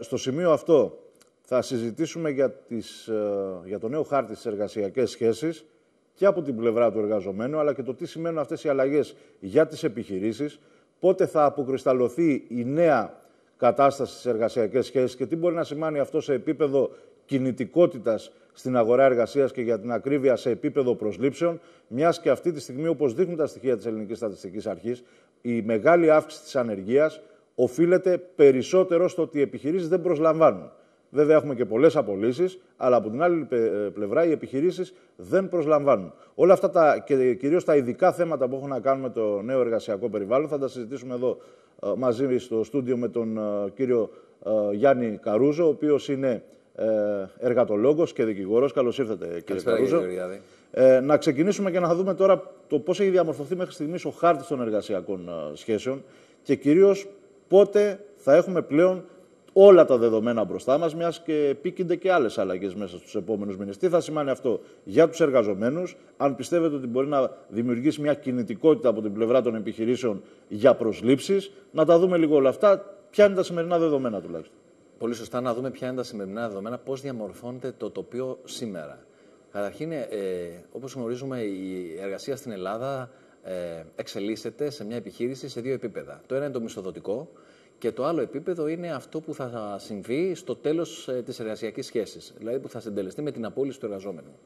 Στο σημείο αυτό θα συζητήσουμε για, τις, ε, για το νέο χάρτη στις εργασιακές σχέσεις και από την πλευρά του εργαζομένου, αλλά και το τι σημαίνουν αυτές οι αλλαγές για τις επιχειρήσεις, πότε θα αποκρισταλωθεί η νέα κατάσταση στις εργασιακές σχέσεις και τι μπορεί να σημαίνει αυτό σε επίπεδο κινητικότητας στην αγορά εργασίας και για την ακρίβεια σε επίπεδο προσλήψεων, μιας και αυτή τη στιγμή, όπως δείχνουν τα στοιχεία της Ελληνικής Στατιστικής Αρχής, η μεγάλη αύξηση της ανεργίας οφείλεται περισσότερο στο ότι οι επιχειρήσεις δεν προσλαμβάνουν. Βέβαια, έχουμε και πολλές απολύσεις, αλλά από την άλλη πλευρά οι επιχειρήσεις δεν προσλαμβάνουν. Όλα αυτά τα, και κυρίως τα ειδικά θέματα που έχουν να κάνουν με το νέο εργασιακό περιβάλλον θα τα συζητήσουμε εδώ ε, μαζί στο στούντιο με τον ε, κύριο ε, Γιάννη Καρούζο, ο οποίος είναι εργατολόγος και δικηγόρος. Καλώς ήρθατε, κύριε Καρούζο. Ε, να ξεκινήσουμε και να δούμε τώρα το πώς έχει διαμορφωθεί μέχρι στιγμής ο χάρτης των εργασιακών σχέσεων και κυρίως πότε θα έχουμε πλέον όλα τα δεδομένα μπροστά μας, μιας και επίκυνται και άλλες αλλαγές μέσα στους επόμενους μήνες. Τι θα σημαίνει αυτό για τους εργαζομένους, αν πιστεύετε ότι μπορεί να δημιουργήσει μια κινητικότητα από την πλευρά των επιχειρήσεων για προσλήψεις, να τα δούμε λίγο όλα αυτά. Ποια είναι τα σημερινά δεδομένα τουλάχιστον. Πολύ σωστά να δούμε ποια είναι τα σημερινά δεδομένα, πώς διαμορφώνεται το τοπίο σήμερα. Καταρχήν, ε, όπως γνωρίζουμε, η εργασία στην Ελλάδα ε, εξελίσσεται σε μια επιχείρηση σε δύο επίπεδα. Το ένα είναι το μισθοδοτικό, και το άλλο επίπεδο είναι αυτό που θα συμβεί στο τέλος ε, της εργασιακής σχέσης, δηλαδή που θα συντελεστεί με την απόλυση του εργαζόμενου.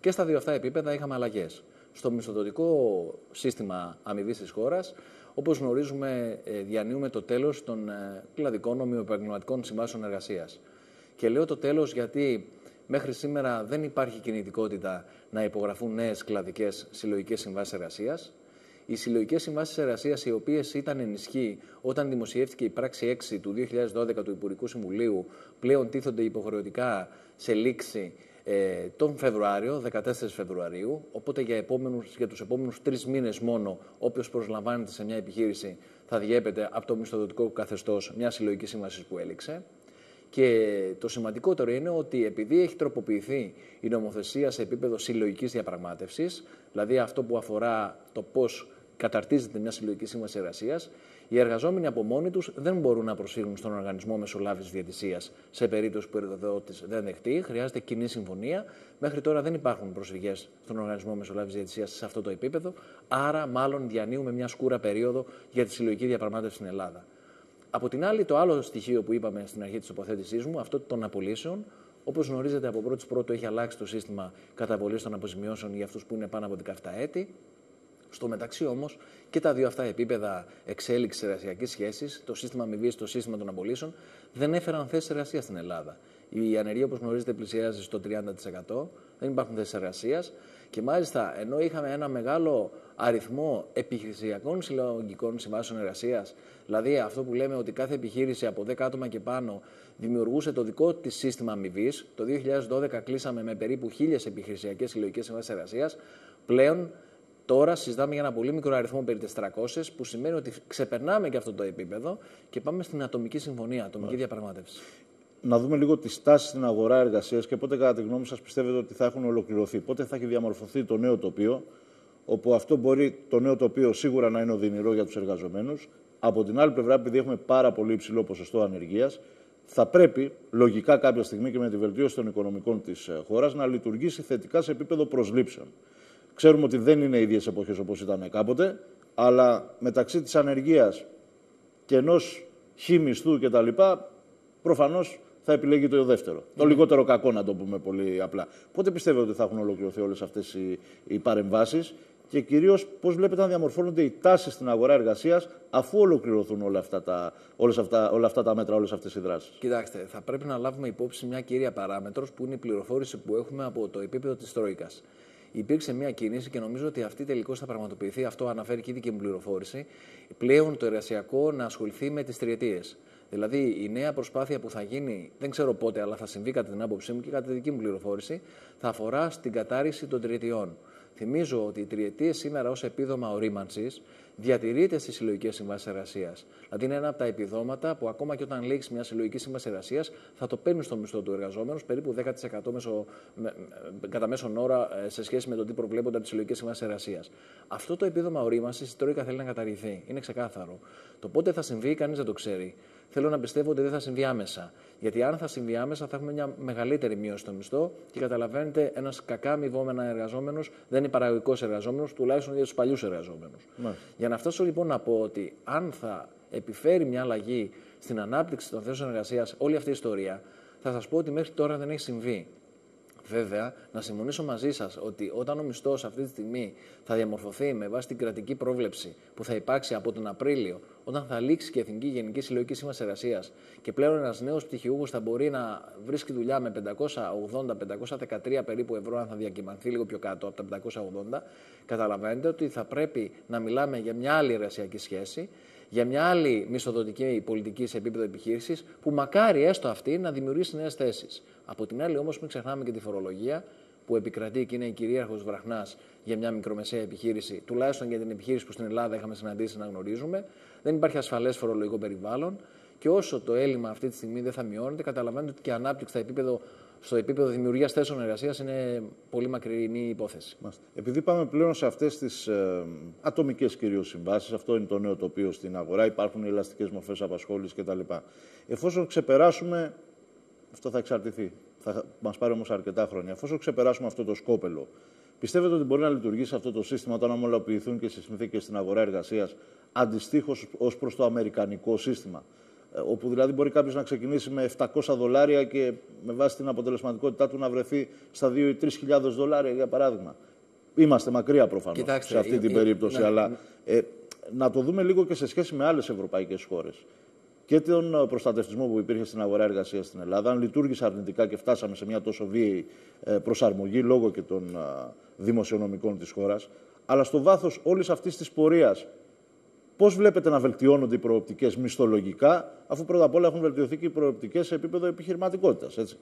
Και στα δύο αυτά επίπεδα είχαμε αλλαγές. Στο μισθοδοτικό σύστημα αμοιβής της χώρας, όπως γνωρίζουμε, ε, διανύουμε το τέλος των ε, κλαδικών ομοιοπαγγελματικών συμβάσεων εργασίας. Και λέω το τέλος γιατί μέχρι σήμερα δεν υπάρχει κινητικότητα να υπογραφούν νέες κλαδικές συλλογικές συμβάσεις εργασίας. Οι συλλογικές συμβάσεις εργασίας, οι οποίες ήταν ενισχύ όταν δημοσιεύτηκε η πράξη 6 του 2012 του Υπουργικού Συμβουλίου, πλέον τίθονται υποχρεωτικά σε λήξη ε, τον Φεβρουάριο, 14 Φεβρουαρίου. Οπότε για, επόμενους, για τους επόμενους τρεις μήνες μόνο, όποιος προσλαμβάνεται σε μια επιχείρηση θα διέπεται από το μισθοδοτικό καθεστώς μιας συλλογικής σύμβασης που έληξε. Και το σημαντικότερο είναι ότι επειδή έχει τροποποιηθεί η νομοθεσία σε επίπεδο συλλογικής διαπραγμάτευσης, δηλαδή αυτό που αφορά το πώς καταρτίζεται μια συλλογική σύμβαση εργασίας, οι εργαζόμενοι από μόνοι τους δεν μπορούν να προσφύγουν στον οργανισμό μεσολάβησης διατησίας σε περίπτωση που ο εργοδότης δεν δεχτεί. Χρειάζεται κοινή συμφωνία. Μέχρι τώρα δεν υπάρχουν προσφυγές στον οργανισμό μεσολάβησης διατησίας σε αυτό το επίπεδο. Άρα, μάλλον διανύουμε μια σκούρα περίοδο για τη συλλογική διαπραγμάτευση στην Ελλάδα. Από την άλλη, το άλλο στοιχείο που είπαμε στην αρχή της τοποθέτησής μου, αυτό των απολύσεων, Όπως γνωρίζετε, από πρώτης πρώτο έχει αλλάξει το σύστημα καταβολής των αποζημιώσεων για αυτούς που είναι πάνω από 17 έτη. Στο μεταξύ όμως και τα δύο αυτά επίπεδα εξέλιξης εργασιακής σχέσης, το σύστημα αμοιβής, το σύστημα των απολύσεων, δεν έφεραν θέσεις εργασίας στην Ελλάδα. Η ανεργία, όπως γνωρίζετε, πλησιάζει στο 30%. Δεν υπάρχουν θέσεις εργασίας. Και μάλιστα, ενώ είχαμε ένα μεγάλο αριθμό επιχειρησιακών συλλογικών συμβάσεων εργασίας, δηλαδή αυτό που λέμε ότι κάθε επιχείρηση από 10 άτομα και πάνω δημιουργούσε το δικό της σύστημα αμοιβής, το 2012 κλείσαμε με περίπου 1000 επιχειρησιακές συλλογικές συμβάσεις εργασίας, πλέον Τώρα συζητάμε για ένα πολύ μικρό αριθμό περί 400, που σημαίνει ότι ξεπερνάμε και αυτό το επίπεδο και πάμε στην ατομική συμφωνία, ατομική διαπραγμάτευση. Να δούμε λίγο τι τάσει στην αγορά εργασίας και πότε, κατά τη γνώμη σας, πιστεύετε ότι θα έχουν ολοκληρωθεί. Πότε θα έχει διαμορφωθεί το νέο τοπίο, όπου αυτό μπορεί το νέο τοπίο σίγουρα να είναι οδυνηρό για τους εργαζομένους. Από την άλλη πλευρά, επειδή έχουμε πάρα πολύ υψηλό ποσοστό ανεργίας, θα πρέπει λογικά κάποια στιγμή και με τη βελτίωση των οικονομικών της ε, χώρας να λειτουργήσει θετικά σε επίπεδο προσλήψεων. Ξέρουμε ότι δεν είναι ίδιες εποχές όπως ήταν κάποτε, αλλά μεταξύ της ανεργίας και ενός χι μισθού κτλ. προφανώς θα επιλέγει το δεύτερο. Το λιγότερο κακό, να το πούμε πολύ απλά. Πότε πιστεύετε ότι θα έχουν ολοκληρωθεί όλες αυτές οι, οι παρεμβάσεις και κυρίως πώς βλέπετε να διαμορφώνονται οι τάσεις στην αγορά εργασίας αφού ολοκληρωθούν όλα αυτά τα, όλες αυτά, όλα αυτά τα μέτρα, όλες αυτές οι δράσεις; Κοιτάξτε, θα πρέπει να λάβουμε υπόψη μια κύρια παράμετρος που είναι η πληροφόρηση που έχουμε από το επίπεδο της Τρόικας υπήρξε μια κίνηση και νομίζω ότι αυτή τελικώς θα πραγματοποιηθεί. Αυτό αναφέρει και η δική μου πληροφόρηση. Πλέον το εργασιακό να ασχοληθεί με τις τριετίες. Δηλαδή η νέα προσπάθεια που θα γίνει, δεν ξέρω πότε, αλλά θα συμβεί κατά την άποψή μου και κατά τη δική μου πληροφόρηση, θα αφορά στην κατάρριξη των τριετιών. Θυμίζω ότι η τριετία σήμερα ως επίδομα ορίμανσης διατηρείται στις συλλογικές συμβάσεις εργασίας. Δηλαδή είναι ένα από τα επιδόματα που ακόμα και όταν λήξει μια συλλογική σύμβαση εργασίας θα το παίρνεις στο μισθό του εργαζόμενου περίπου 10% μέσω, κατά μέσον ώρα ε, σε σχέση με το τι προβλέπονται από τις συλλογικές συμβάσεις εργασίας. Αυτό το επίδομα ορίμανσης η Τρόικα θέλει να καταργηθεί. Είναι ξεκάθαρο. Το πότε θα συμβεί, κανείς δεν το ξέρει. Θέλω να πιστεύω ότι δεν θα συμβεί άμεσα. Γιατί αν θα συμβεί άμεσα, θα έχουμε μια μεγαλύτερη μείωση στο μισθό και καταλαβαίνετε, ένας κακά αμοιβόμενα εργαζόμενος δεν είναι παραγωγικός εργαζόμενος, τουλάχιστον για τους παλιούς εργαζόμενους. Για να φτάσω λοιπόν να πω ότι αν θα επιφέρει μια αλλαγή στην ανάπτυξη των θέσεων εργασίας όλη αυτή η ιστορία, θα σας πω ότι μέχρι τώρα δεν έχει συμβεί. Βέβαια, να συμφωνήσω μαζί σας ότι όταν ο μισθός αυτή τη στιγμή θα διαμορφωθεί με βάση την κρατική πρόβλεψη που θα υπάρξει από τον Απρίλιο, όταν θα λήξει και η Εθνική Γενική Συλλογική Σύμβαση Εργασίας και πλέον ένας νέος πτυχιούχος θα μπορεί να βρίσκει δουλειά με 580-513 περίπου ευρώ, αν θα διακυμανθεί λίγο πιο κάτω από τα 580, καταλαβαίνετε ότι θα πρέπει να μιλάμε για μια άλλη εργασιακή σχέση για μια άλλη μισθοδοτική πολιτική σε επίπεδο επιχείρησης, που μακάρι έστω αυτή να δημιουργήσει νέες θέσεις. Από την άλλη, όμως, μην ξεχνάμε και τη φορολογία που επικρατεί και είναι η κυρίαρχος βραχνάς για μια μικρομεσαία επιχείρηση, τουλάχιστον για την επιχείρηση που στην Ελλάδα είχαμε συναντήσει να γνωρίζουμε. Δεν υπάρχει ασφαλές φορολογικό περιβάλλον και όσο το έλλειμμα αυτή τη στιγμή δεν θα μειώνεται, καταλαβαίνετε ότι και η ανάπτυξη στο επίπεδο, στο επίπεδο δημιουργίας θέσεων εργασίας είναι πολύ μακρινή υπόθεση. Επειδή πάμε πλέον σε αυτές τις ε, ατομικές κυρίως συμβάσεις, αυτό είναι το νέο τοπίο στην αγορά, υπάρχουν οι ελαστικές μορφές απασχόλησης κτλ. Εφόσον ξεπεράσουμε αυτό θα εξαρτηθεί. Θα μας πάρει όμως αρκετά χρόνια. Εφόσον ξεπεράσουμε αυτό το σκόπελο, πιστεύετε ότι μπορεί να λειτουργήσει αυτό το σύστημα όταν ομολοποιηθούν και στι συνθήκε στην αγορά εργασίας αντιστοίχως ως προς το αμερικανικό σύστημα; Ε, όπου δηλαδή μπορεί κάποιος να ξεκινήσει με 700 δολάρια και με βάση την αποτελεσματικότητά του να βρεθεί στα 2 ή 3 χιλιάδες δολάρια, για παράδειγμα. Είμαστε μακριά προφανώς σε αυτή την περίπτωση, ναι, αλλά ναι. ε, να το δούμε λίγο και σε σχέση με άλλες ευρωπαϊκές χώρες και τον ε, προστατευτισμό που υπήρχε στην αγορά εργασίας στην Ελλάδα, αν λειτουργήσε αρνητικά και φτάσαμε σε μια τόσο βίαιη ε, προσαρμογή λόγω και των ε, δημοσιονομικών της χώρας. Αλλά στο βάθος όλης αυτής της πορείας, πώς βλέπετε να βελτιώνονται οι προοπτικές μισθολογικά, αφού πρώτα απ' όλα έχουν βελτιωθεί και οι προοπτικές σε επίπεδο επιχειρηματικότητας.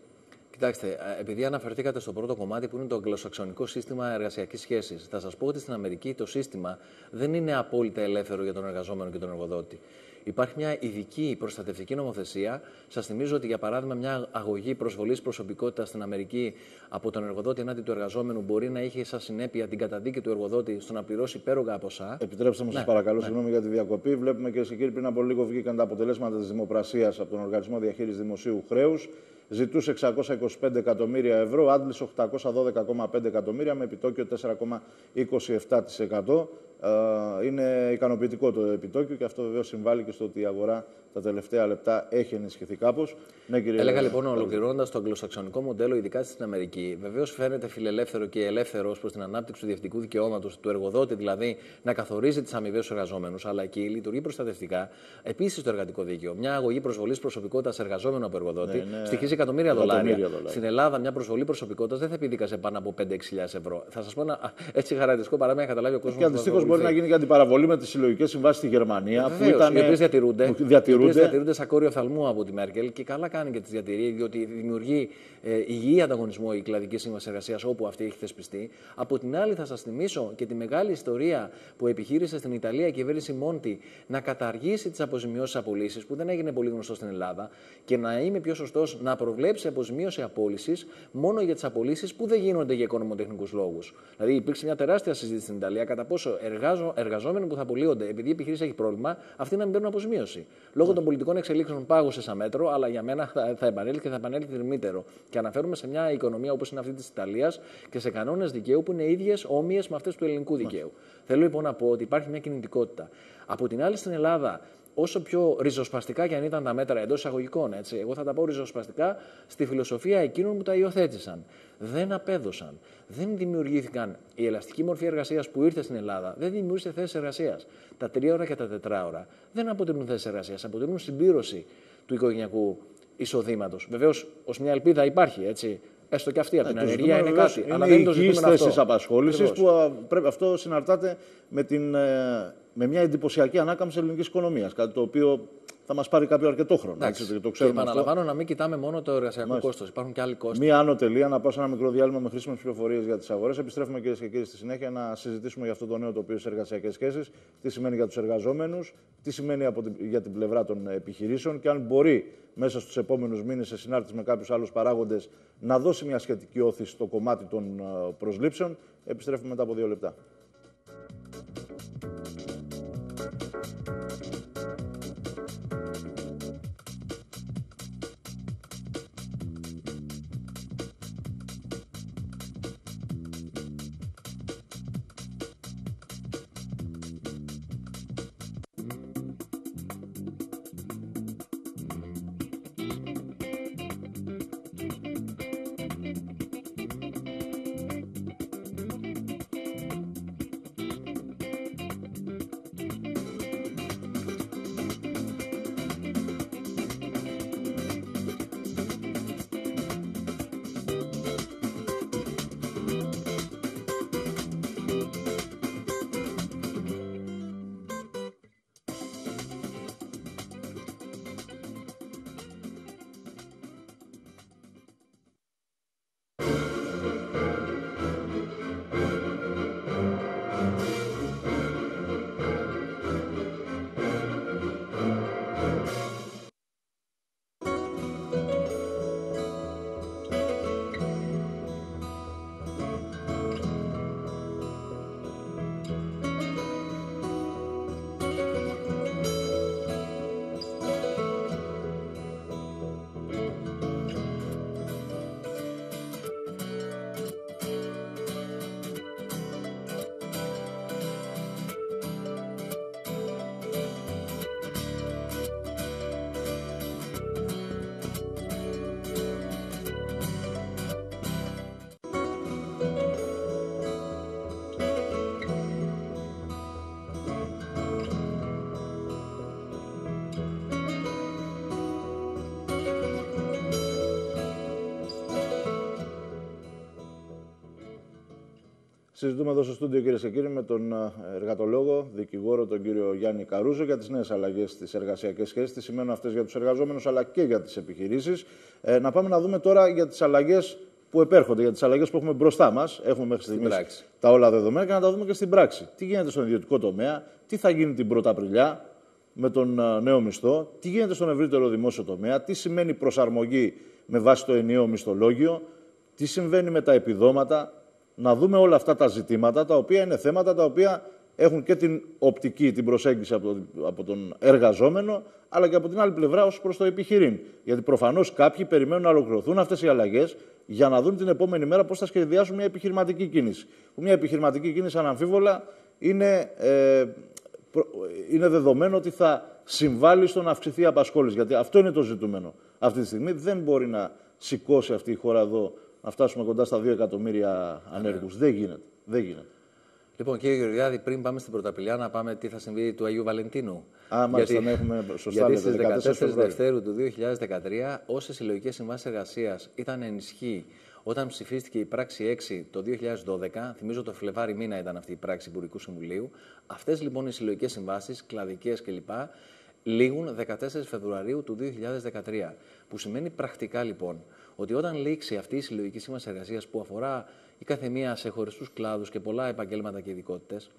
Κοιτάξτε, επειδή αναφερθήκατε στο πρώτο κομμάτι που είναι το αγγλοσαξονικό σύστημα εργασιακής σχέσης, θα σας πω ότι στην Αμερική το σύστημα δεν είναι απόλυτα ελεύθερο για τον εργαζόμενο και τον εργοδότη. Υπάρχει μια ειδική προστατευτική νομοθεσία. Σας θυμίζω ότι, για παράδειγμα, μια αγωγή προσβολής προσωπικότητας στην Αμερική από τον εργοδότη ενάντια του εργαζόμενου μπορεί να είχε σαν συνέπεια την καταδίκη του εργοδότη στο να πληρώσει υπέρογκα ποσά. Επιτρέψτε μου, ναι, σα παρακαλώ, ναι. συγγνώμη για τη διακοπή. Βλέπουμε κυρίε και κύριοι, πριν από λίγο βγήκαν τα αποτελέσματα της δημοπρασίας από τον Οργανισμό Διαχείρισης Δημοσίου Χρέους. Ζητούσε 625 εκατομμύρια ευρώ, άντλησε 812,5 εκατομμύρια με επιτόκιο 4,27%. Ε, είναι ικανοποιητικό το επιτόκιο και αυτό βεβαίως συμβάλλει και στο ότι η αγορά τα τελευταία λεπτά έχει ενισχυθεί κάπως. Ναι, κύριε Έλεγα λοιπόν, ολοκληρώνοντας το αγγλοσαξονικό μοντέλο, ειδικά στην Αμερική, βεβαίως φαίνεται φιλελεύθερο και ελεύθερος προς την ανάπτυξη του διευθυντικού δικαιώματος, του εργοδότη δηλαδή, να καθορίζει τις αμοιβές του εργαζόμενους, αλλά εκεί λειτουργεί προστατευτικά επίσης το εργατικό δίκαιο. Μια αγωγή προσβολής προσωπικότητας εργαζόμενο από εργοδότη ναι, ναι. στοιχίζει εκατομμύρια δολάρια. δολάρια. Στην Ελλάδα, μια προσβολή προσωπικότητας δεν θα επιδίκασε πάνω από 5-6 ευρώ. Θα σας πω ένα έτσι χαρακτηριστικό παράδειγμα για καταλάβει ο κόσμος. Και αντιστοίχω μπορεί να γίνει και αντιπαραβολή με τις συλλογικές συμβάσεις στη Γερμανία. Βεβαίως, που ήταν, οι οποίες διατηρούνται. διατηρούνται. διατηρούνται σαν κόριο οφθαλμού από τη Μέρκελ και καλά κάνει και τις διατηρεί, διότι δημιουργεί ε, υγιή ανταγωνισμό η κλαδική σύμβαση εργασίας όπου αυτή έχει θεσπιστεί. Από την άλλη, θα σας θυμίσω και τη μεγάλη ιστορία που επιχείρησε στην Ιταλία η κυβέρνηση Μόντι να καταργήσει τις αποζημιώσεις απολύσεις, που δεν έγινε πολύ γνωστό στην Ελλάδα, και να είμαι πιο σωστός να προβλέψει αποζημίωση απόλυσης μόνο για τις απολύσεις που δεν γίνονται για οικονομοτεχνικούς λόγους. Δηλαδή, υπήρξε μια τεράστια συζήτηση στην Ιταλία κατά πόσο εργάζο, εργαζόμενοι που θα απολύονται επειδή η επιχείρηση έχει πρόβλημα, αυτοί να μην παίρνουν αποζημίωση. Λόγω των πολιτικών εξελίξεων πάγωσε σαν μέτρο, αλλά για μένα θα, θα επανέλθει και θα επανέλθει θερμύτερο. Και αναφέρουμε σε μια οικονομία όπως είναι αυτή της Ιταλίας και σε κανόνες δικαίου που είναι ίδιες, όμοιες με αυτές του ελληνικού δικαίου. Θέλω λοιπόν να πω ότι υπάρχει μια κινητικότητα. Από την άλλη, στην Ελλάδα, όσο πιο ριζοσπαστικά και αν ήταν τα μέτρα εντός εισαγωγικών, έτσι, εγώ θα τα πω ριζοσπαστικά στη φιλοσοφία εκείνων που τα υιοθέτησαν. Δεν απέδωσαν. Δεν δημιουργήθηκαν η ελαστική μορφή εργασίας που ήρθε στην Ελλάδα, δεν δημιούργησε θέσεις εργασίας. Τα τρία ώρα και τα τετράωρα δεν αποτελούν θέσεις εργασίας, αποτελούν συμπλήρωση του οικογενειακού εισοδήματος. Βεβαίως, ως μια ελπίδα υπάρχει, έτσι. Έστω και αυτή από την ανεργία είναι κάτι. Είναι αλλά δεν είναι το ζητούμενο αυτό. απασχόλησης που πρέπει, αυτό συναρτάται με, την, ε, με μια εντυπωσιακή ανάκαμψη ελληνικής οικονομίας. Κάτι το οποίο θα μας πάρει κάποιο αρκετό χρόνο. Εντάξει, το ξέρουμε και επαναλαμβάνω να μην κοιτάμε μόνο το εργασιακό κόστος. Υπάρχουν και άλλοι κόστη. Μία άνω τελεία, να πάω σε ένα μικρό διάλειμμα με χρήσιμες πληροφορίες για τις αγορές. Επιστρέφουμε κυρίες και κύριοι στη συνέχεια να συζητήσουμε για αυτό το νέο τοπίο σε εργασιακές σχέσεις. Τι σημαίνει για τους εργαζόμενους, τι σημαίνει από την, για την πλευρά των επιχειρήσεων και αν μπορεί μέσα στους επόμενους μήνες σε συνάρτηση με κάποιους άλλους παράγοντες να δώσει μια σχετική όθηση στο κομμάτι των ε, προσλήψεων. Επιστρέφουμε μετά από δύο λεπτά. Συζητούμε εδώ στο στούντιο, κυρίες και κύριοι, με τον ε, εργατολόγο, δικηγόρο, τον κύριο Γιάννη Καρούζο, για τις νέες αλλαγές στις εργασιακές σχέσεις. Τις σημαίνουν αυτές για τους εργαζόμενους αλλά και για τις επιχειρήσεις. Ε, να πάμε να δούμε τώρα για τις αλλαγές που επέρχονται, για τις αλλαγές που έχουμε μπροστά μας. Έχουμε μέχρι στιγμής τα όλα δεδομένα και να τα δούμε και στην πράξη. Τι γίνεται στον ιδιωτικό τομέα, τι θα γίνει την 1η Απριλιά με τον ε, νέο μισθό, τι γίνεται στον ευρύτερο δημόσιο τομέα, τι σημαίνει προσαρμογή με βάση το ενιαίο μισθολόγιο, τι συμβαίνει με τα επιδόματα, να δούμε όλα αυτά τα ζητήματα, τα οποία είναι θέματα τα οποία έχουν και την οπτική, την προσέγγιση από, από τον εργαζόμενο, αλλά και από την άλλη πλευρά ως προς το επιχειρήν. Γιατί προφανώς κάποιοι περιμένουν να ολοκληρωθούν αυτές οι αλλαγές για να δουν την επόμενη μέρα πώς θα σχεδιάσουν μια επιχειρηματική κίνηση. Μια επιχειρηματική κίνηση, αναμφίβολα, είναι, ε, είναι δεδομένο ότι θα συμβάλλει στο να αυξηθεί η απασχόληση. Γιατί αυτό είναι το ζητούμενο αυτή τη στιγμή. Δεν μπορεί να σηκώσει αυτή η χώρα εδώ να φτάσουμε κοντά στα 2 εκατομμύρια ανέργους. Δεν γίνεται. Δεν γίνεται. Λοιπόν, κύριε Γεωργιάδη, πριν πάμε στην Πρωταπηλιά, να πάμε τι θα συμβεί του Αγίου Βαλεντίνου. Α, μάλιστα, γιατί, έχουμε σωστά Γιατί στις 14 Δευτέρου του 2013, όσες συλλογικές συμβάσεις εργασίας ήταν ενισχύ όταν ψηφίστηκε η πράξη 6 το 2012, θυμίζω το Φλεβάρι μήνα ήταν αυτή η πράξη Υπουργικού Συμβουλίου, αυτές λοιπόν οι συλλογικές συμβάσεις, κλαδικές κλπ., λήγουν 14 Φεβρουαρίου του 2013. Που σημαίνει πρακτικά λοιπόν ότι όταν λήξει αυτή η συλλογική σύμβαση εργασίας που αφορά η καθεμία σε χωριστούς κλάδους και πολλά επαγγέλματα και ειδικότητες,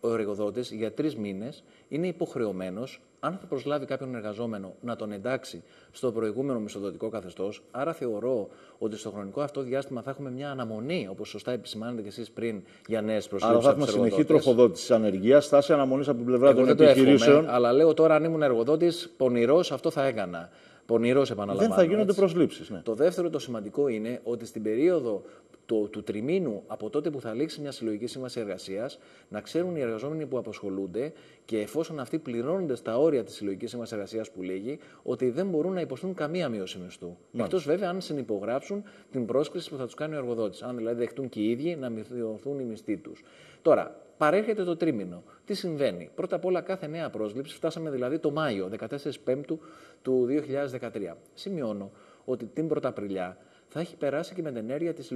ο εργοδότης για τρεις μήνες είναι υποχρεωμένος, αν θα προσλάβει κάποιον εργαζόμενο, να τον εντάξει στο προηγούμενο μισθοδοτικό καθεστώς. Άρα θεωρώ ότι στο χρονικό αυτό διάστημα θα έχουμε μια αναμονή, όπως σωστά επισημάνετε και εσείς πριν, για νέες προσλήψεις. Άρα θα έχουμε συνεχή τροφοδότηση τη ανεργία, στάση αναμονής από την πλευρά των επιχειρήσεων. αλλά λέω τώρα, αν ήμουν εργοδότης, πονηρός αυτό θα έκανα. Πονηρός, επαναλαμβάνω. Δεν θα γίνονται προσλήψεις. Ναι. Το δεύτερο το σημαντικό είναι ότι στην περίοδο το, του τριμήνου από τότε που θα λήξει μια συλλογική σύμβαση εργασίας, να ξέρουν οι εργαζόμενοι που απασχολούνται και εφόσον αυτοί πληρώνονται στα όρια της συλλογικής σύμβασης εργασίας που λέγει, ότι δεν μπορούν να υποστούν καμία μείωση μισθού. Εκτός βέβαια αν συνυπογράψουν την πρόσκληση που θα τους κάνει ο εργοδότης. Αν δηλαδή δεχτούν και οι ίδιοι να μειωθούν οι μισθοί τους. Τώρα, παρέρχεται το τρίμηνο. Τι συμβαίνει; Πρώτα απ' όλα, κάθε νέα πρόσληψη, φτάσαμε δηλαδή το Μάιο, 14 Πέμπτου του 2013. Σημειώνω ότι την Πρωταπριλιά θα έχει περάσει και με την ενέργεια της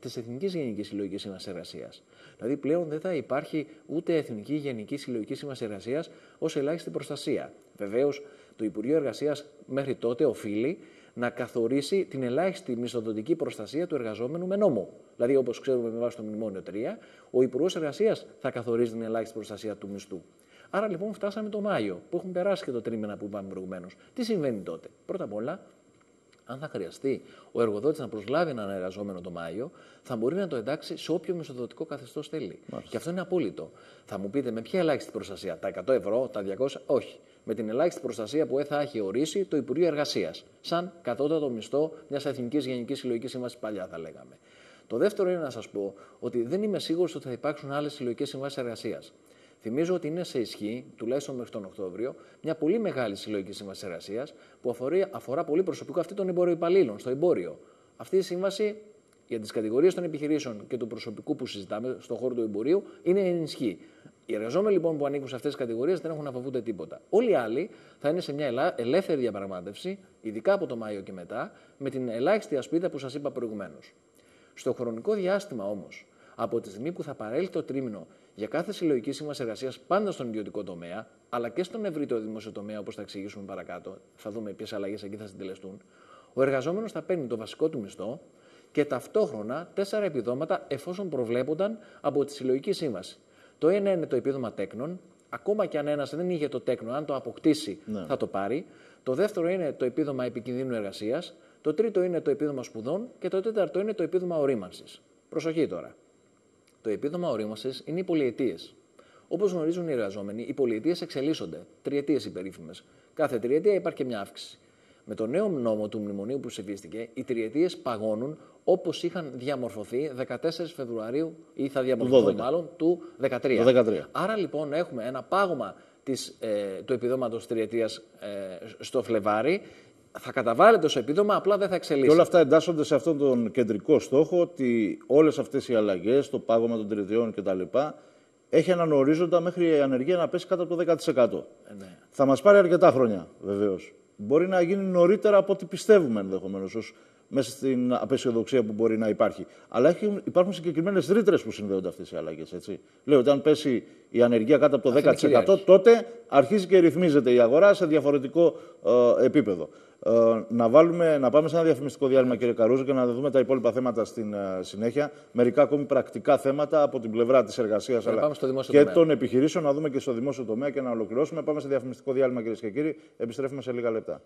της Εθνικής Γενικής Συλλογικής Σύμβασης Εργασίας. Δηλαδή πλέον δεν θα υπάρχει ούτε Εθνική Γενική Συλλογική Σύμβαση Εργασίας ως ελάχιστη προστασία. Βεβαίως, το Υπουργείο Εργασίας μέχρι τότε οφείλει να καθορίσει την ελάχιστη μισθοδοτική προστασία του εργαζόμενου με νόμο. Δηλαδή, όπως ξέρουμε με βάση το Μνημόνιο 3, ο Υπουργός Εργασίας θα καθορίζει την ελάχιστη προστασία του μισθού. Άρα λοιπόν φτάσαμε το Μάιο, που έχουν περάσει και το τρίμηνα που είπαμε προηγουμένως. Τι συμβαίνει τότε; Πρώτα απ' όλα, αν θα χρειαστεί ο εργοδότης να προσλάβει έναν εργαζόμενο το Μάιο, θα μπορεί να το εντάξει σε όποιο μισοδοτικό καθεστώς θέλει. Μάλιστα. Και αυτό είναι απόλυτο. Θα μου πείτε με ποια ελάχιστη προστασία, τα 100 ευρώ, τα 200, όχι. Με την ελάχιστη προστασία που θα έχει ορίσει το Υπουργείο Εργασίας. Σαν κατώτατο μισθό μιας Εθνικής Γενικής Συλλογικής Σύμβασης παλιά, θα λέγαμε. Το δεύτερο είναι να σας πω ότι δεν είμαι σίγουρος ότι θα υπάρξουν άλλες συλλογικές συμβάσει εργασίας. Θυμίζω ότι είναι σε ισχύ, τουλάχιστον μέχρι τον Οκτώβριο, μια πολύ μεγάλη συλλογική σύμβαση εργασίας που αφορά, αφορά πολύ προσωπικό αυτή των εμπορροϊπαλλήλων στο εμπόριο. Αυτή η σύμβαση για τις κατηγορίες των επιχειρήσεων και του προσωπικού που συζητάμε στον χώρο του εμπορίου είναι ενισχύ. Οι εργαζόμενοι λοιπόν που ανήκουν σε αυτές τις κατηγορίες δεν έχουν να φοβούνται τίποτα. Όλοι οι άλλοι θα είναι σε μια ελεύθερη διαπραγμάτευση, ειδικά από το Μάιο και μετά, με την ελάχιστη ασπίδα που σας είπα προηγουμένως. Στο χρονικό διάστημα όμως, από τη στιγμή που θα παρέλθει το τρίμηνο για κάθε συλλογική σύμβαση εργασίας πάντα στον ιδιωτικό τομέα, αλλά και στον ευρύτερο δημόσιο τομέα, όπως θα εξηγήσουμε παρακάτω, θα δούμε ποιες αλλαγές εκεί θα συντελεστούν, ο εργαζόμενος θα παίρνει το βασικό του μισθό και ταυτόχρονα τέσσερα επιδόματα εφόσον προβλέπονταν από τη συλλογική σύμβαση. Το ένα είναι το επίδομα τέκνων, ακόμα και αν ένας δεν είχε το τέκνο, αν το αποκτήσει ναι. θα το πάρει. Το δεύτερο είναι το επίδομα επικινδύνου εργασίας. Το τρίτο είναι το επίδομα σπουδών και το τέταρτο είναι το επίδομα ορίμανσης. Προσοχή τώρα. Το επίδομα ορίμαση είναι οι πολυετίες. Όπως γνωρίζουν οι εργαζόμενοι, οι πολυετίες εξελίσσονται. Τριετίες οι περίφημες. Κάθε τριετία υπάρχει και μια αύξηση. Με το νέο νόμο του μνημονίου που ψηφίστηκε, οι τριετίες παγώνουν όπως είχαν διαμορφωθεί 14 Φεβρουαρίου ή θα διαμορφωθούν μάλλον του 2013. 13. Άρα λοιπόν έχουμε ένα πάγωμα της, ε, του επιδόματος τριετίας ε, στο Φλεβάρι θα καταβάλλεται ως επίδομα, απλά δεν θα εξελίσσεται. Και όλα αυτά εντάσσονται σε αυτόν τον κεντρικό στόχο ότι όλες αυτές οι αλλαγές, το πάγωμα των τριδιών κτλ. έχει έναν ορίζοντα μέχρι η ανεργία να πέσει κάτω από το 10%. Ε, ναι. Θα μας πάρει αρκετά χρόνια βεβαίως. Μπορεί να γίνει νωρίτερα από ό,τι πιστεύουμε ενδεχομένως ως μέσα στην απεσιοδοξία που μπορεί να υπάρχει. Αλλά έχουν, υπάρχουν συγκεκριμένες ρήτρες που συνδέονται αυτές οι αλλαγές. Λέω ότι αν πέσει η ανεργία κάτω από το 10%, τότε αρχίζει και ρυθμίζεται η αγορά σε διαφορετικό ε, επίπεδο. Ε, να, βάλουμε, να πάμε σε ένα διαφημιστικό διάλειμμα, κύριε Καρούζο, και να δούμε τα υπόλοιπα θέματα στην ε, συνέχεια. Μερικά ακόμη πρακτικά θέματα από την πλευρά της εργασίας αλλά και τομέα. των επιχειρήσεων, να δούμε και στο δημόσιο τομέα και να ολοκληρώσουμε. Πάμε σε διαφημιστικό διάλειμμα, κυρίες και κύριοι. Επιστρέφουμε σε λίγα λεπτά.